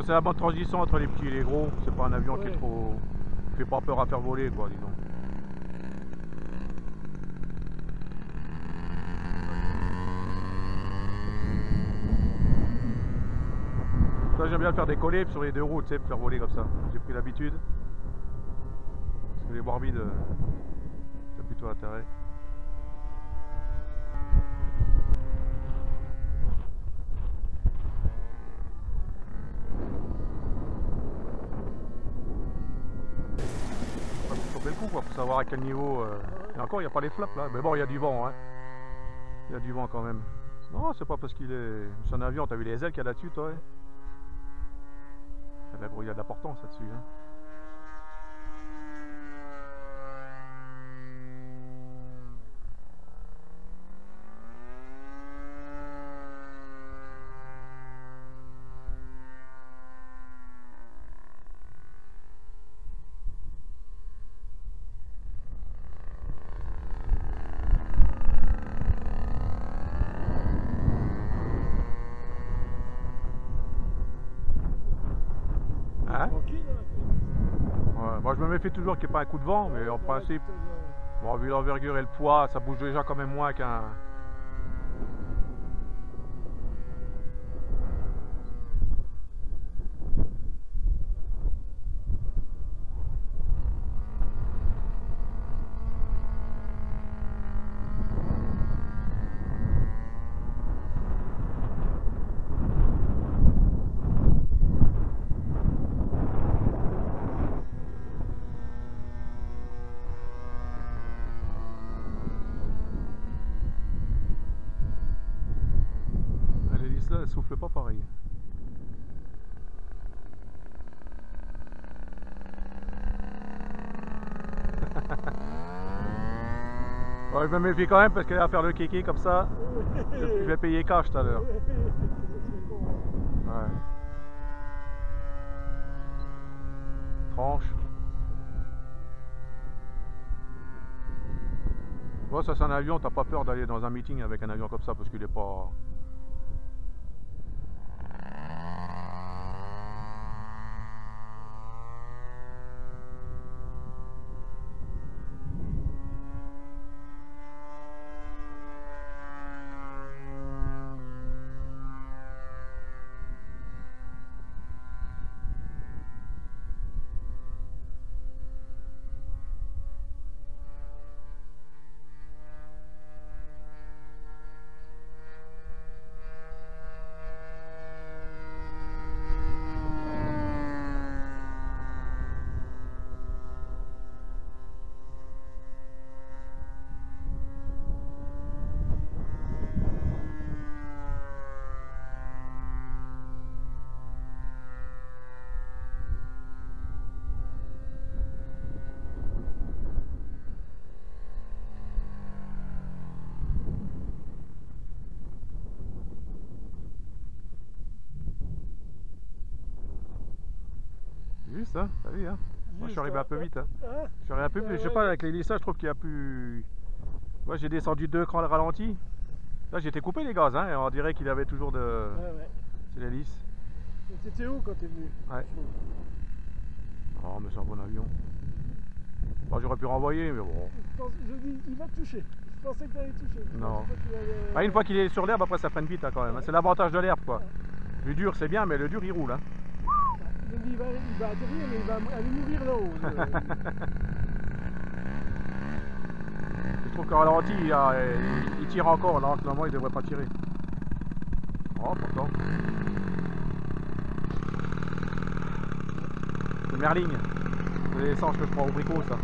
Ça, C'est la bonne transition entre les petits et les gros. C'est pas un avion qui est trop. qui fait pas peur à faire voler, quoi, disons. Ça, j'aime bien faire des collets sur les deux roues, tu sais, faire voler comme ça. J'ai pris l'habitude. Parce que les euh, c'est plutôt intérêt. Faut choper le coup, quoi, pour savoir à quel niveau. euh, Et encore, il n'y a pas les flaps là. Mais bon, il y a du vent, hein. Il y a du vent quand même. Non, c'est pas parce qu'il est. C'est un avion, t'as vu les ailes qu'il y a là-dessus, toi ouais il y a de la, gros- il y a de la portance là-dessus. Hein. Hein hein, Ouais, Moi, je me méfie toujours qu'il n'y ait pas un coup de vent, mais en principe, bon, vu l'envergure et le poids, ça bouge déjà quand même moins qu'un. Souffle pas pareil. Ouais, je me méfie quand même parce qu'elle va faire le kéké comme ça. Je vais payer cash tout à l'heure. Ouais. Tranche. Ouais, ça c'est un avion, t'as pas peur d'aller dans un meeting avec un avion comme ça parce qu'il est pas. Hein, t'as vu, hein. Moi je suis arrivé un peu vite, hein. Hein Je suis arrivé un peu vite, je sais pas, avec les lissages, je trouve qu'il y a plus. Ouais, j'ai descendu deux crans le ralenti. Là, j'étais coupé les gaz, hein, et on dirait qu'il avait toujours de. Ouais, ouais. C'est l'hélice. Et T'étais où quand t'es venu Ouais. Oh, mais c'est un bon avion. Bon, j'aurais pu renvoyer, mais bon. Je, pense, je dis, il va te toucher. Je pensais que t'allais toucher. Je Non. pensais pas qu'il allait- Ah, une fois qu'il est sur l'herbe, après ça freine vite hein, quand même. C'est l'avantage de l'herbe, quoi. Le dur, c'est bien, mais le dur, il roule. Hein. Il va, il va atterrir, mais il va aller mourir là-haut. Je trouve qu'au ralenti, il, a- il- tire encore, alors que normalement, il devrait pas tirer. Oh, pourtant. C'est Merling. C'est l'essence que je prends au bricot, ça.